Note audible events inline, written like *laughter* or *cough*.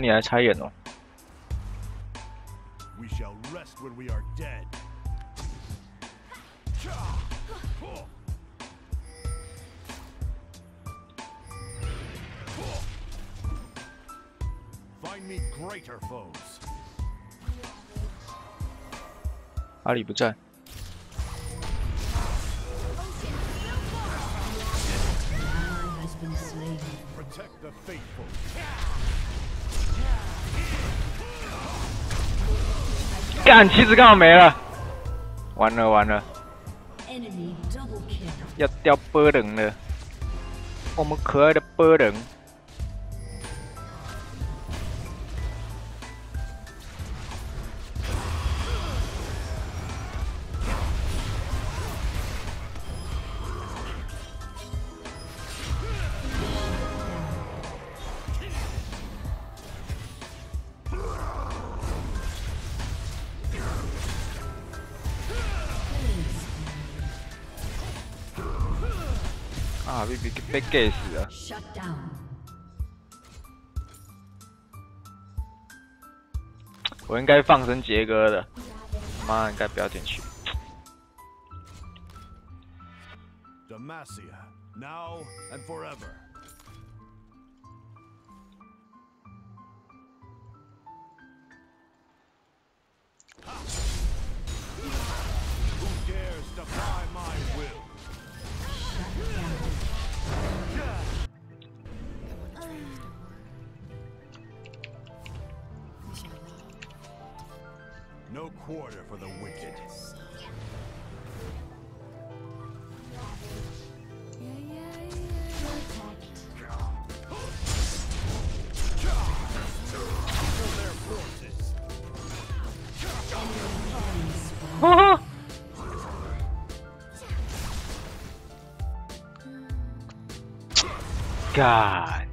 你还猜眼哦。We shall rest when we are dead. Find me greater foes. 阿里不在，干，妻子刚好没了，完了完了，要掉波人了，我们可爱的波人。啊，被被被 gay 死了。Shut down. 我应该放生杰哥的，妈应该不要进去。Demacia, now and forever. Who No quarter for the wicked. *laughs* 干，